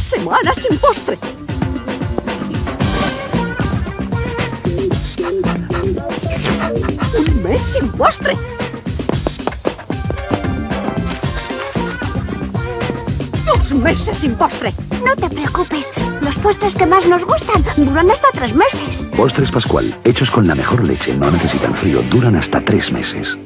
semana sin postre. Un mes sin postre. Dos meses sin postre. No te preocupes, los postres que más nos gustan duran hasta tres meses. Postres Pascual, hechos con la mejor leche, no necesitan frío, duran hasta tres meses.